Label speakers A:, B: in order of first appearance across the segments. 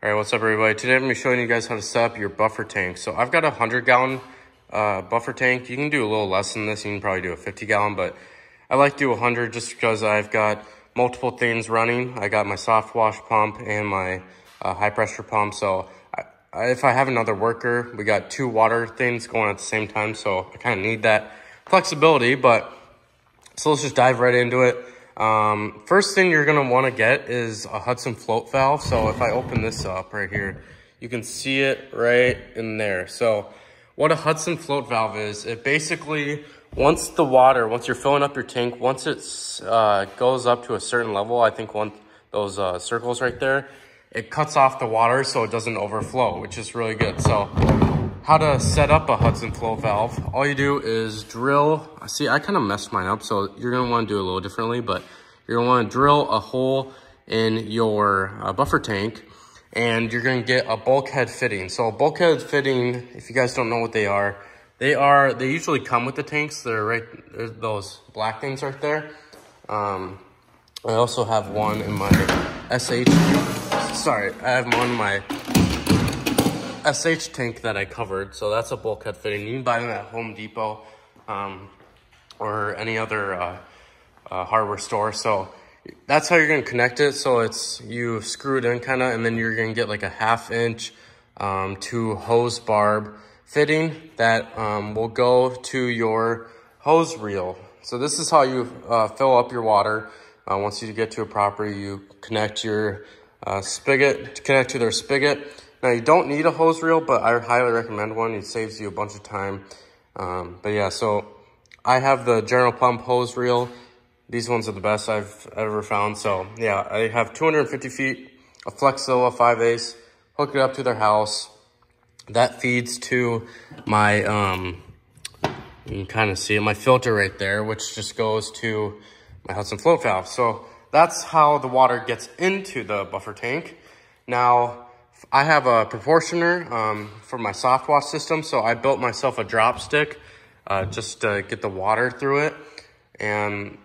A: All right, what's up everybody? Today I'm gonna be showing you guys how to set up your buffer tank. So I've got a 100 gallon uh, buffer tank. You can do a little less than this. You can probably do a 50 gallon, but I like to do 100 just because I've got multiple things running. I got my soft wash pump and my uh, high pressure pump. So I, I, if I have another worker, we got two water things going at the same time. So I kind of need that flexibility, but so let's just dive right into it. Um, first thing you're gonna wanna get is a Hudson float valve. So if I open this up right here, you can see it right in there. So what a Hudson float valve is, it basically, once the water, once you're filling up your tank, once it uh, goes up to a certain level, I think one those uh, circles right there, it cuts off the water so it doesn't overflow, which is really good. So how to set up a Hudson float valve. All you do is drill, see I kind of messed mine up, so you're gonna wanna do it a little differently, but you're gonna wanna drill a hole in your uh, buffer tank and you're gonna get a bulkhead fitting. So bulkhead fitting, if you guys don't know what they are, they are, they usually come with the tanks. They're right, those black things right there. Um, I also have one in my SH, sorry, I have one in my SH tank that I covered. So that's a bulkhead fitting. You can buy them at Home Depot um, or any other uh, uh, hardware store. So that's how you're gonna connect it. So it's, you screw it in kind of, and then you're gonna get like a half inch um, to hose barb fitting that um, will go to your hose reel. So this is how you uh, fill up your water. Uh, once you get to a property, you connect your uh, spigot, connect to their spigot. Now you don't need a hose reel, but I highly recommend one. It saves you a bunch of time. Um, but yeah, so I have the General Pump hose reel. These ones are the best I've ever found. So yeah, I have 250 feet, a Flexzilla 5 ace, hook it up to their house. That feeds to my, um, you can kind of see it, my filter right there, which just goes to my Hudson float valve. So that's how the water gets into the buffer tank. Now, I have a proportioner um, for my soft wash system, so I built myself a drop stick uh, just to get the water through it. And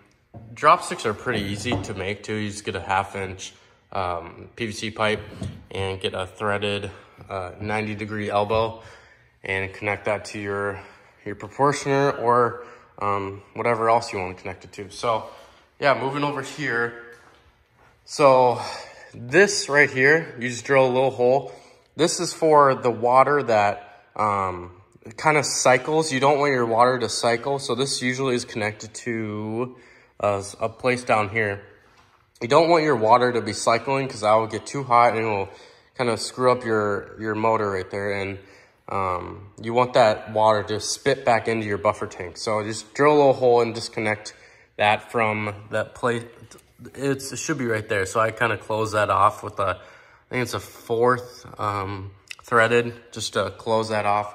A: drop sticks are pretty easy to make too. You just get a half inch um, PVC pipe and get a threaded uh, 90 degree elbow and connect that to your, your proportioner or um, whatever else you want to connect it to. So yeah, moving over here. So this right here, you just drill a little hole. This is for the water that um, kind of cycles. You don't want your water to cycle. So this usually is connected to a, a place down here. You don't want your water to be cycling because that will get too hot and it will kind of screw up your, your motor right there. And um, you want that water to spit back into your buffer tank. So just drill a little hole and disconnect that from that plate it's, it should be right there. So I kind of close that off with a, I think it's a fourth um, threaded, just to close that off.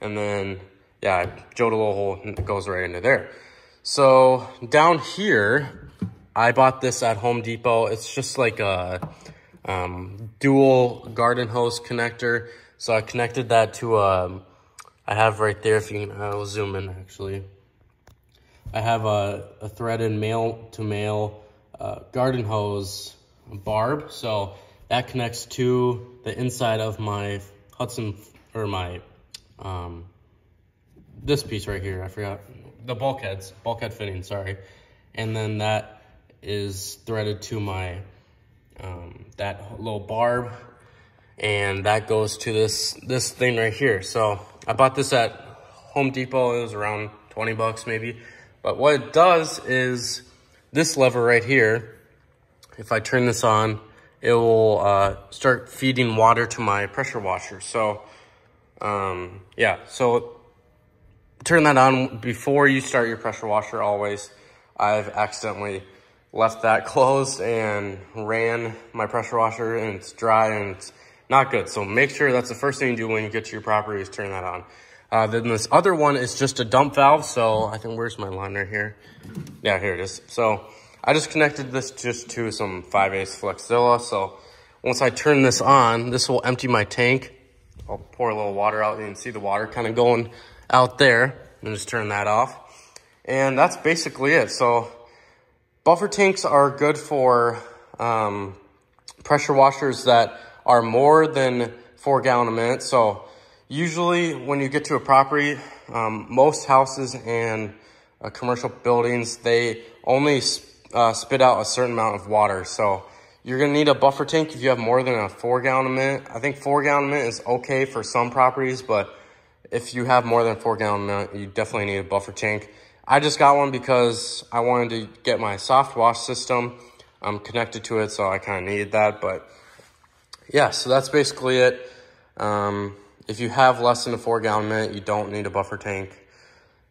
A: And then, yeah, drilled a little hole and it goes right into there. So down here, I bought this at Home Depot. It's just like a um, dual garden hose connector. So I connected that to, um, I have right there, if you can, I'll zoom in actually. I have a, a threaded male to male garden hose barb. So that connects to the inside of my Hudson, or my, um, this piece right here, I forgot, the bulkheads, bulkhead fitting, sorry. And then that is threaded to my, um, that little barb and that goes to this, this thing right here. So I bought this at Home Depot, it was around 20 bucks maybe. But what it does is this lever right here, if I turn this on, it will uh, start feeding water to my pressure washer. So, um, yeah, so turn that on before you start your pressure washer always. I've accidentally left that closed and ran my pressure washer and it's dry and it's not good. So make sure that's the first thing you do when you get to your property is turn that on. Uh, then this other one is just a dump valve. So I think, where's my liner here? Yeah, here it is. So I just connected this just to some 5 ace Flexzilla. So once I turn this on, this will empty my tank. I'll pour a little water out. You can see the water kind of going out there. And just turn that off. And that's basically it. So buffer tanks are good for um, pressure washers that are more than four gallon a minute. So usually when you get to a property, um, most houses and uh, commercial buildings, they only uh, spit out a certain amount of water. So you're gonna need a buffer tank if you have more than a four gallon a minute. I think four gallon a minute is okay for some properties, but if you have more than four gallon a minute, you definitely need a buffer tank. I just got one because I wanted to get my soft wash system um, connected to it, so I kind of needed that. But yeah, so that's basically it. Um, if you have less than a four gallon minute, you don't need a buffer tank.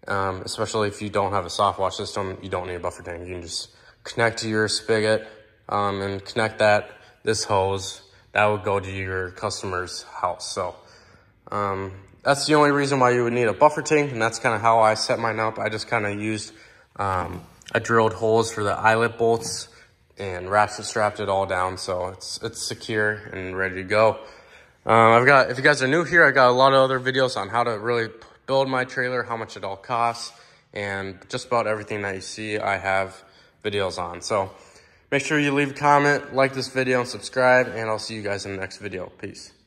A: Um, especially if you don't have a soft wash system, you don't need a buffer tank. You can just connect to your spigot um, and connect that, this hose, that would go to your customer's house. So um, that's the only reason why you would need a buffer tank. And that's kind of how I set mine up. I just kind of used, um, I drilled holes for the eyelet bolts and ratchet strapped it all down. So it's, it's secure and ready to go. Um, I've got, if you guys are new here, I've got a lot of other videos on how to really build my trailer, how much it all costs, and just about everything that you see, I have videos on. So make sure you leave a comment, like this video, and subscribe, and I'll see you guys in the next video. Peace.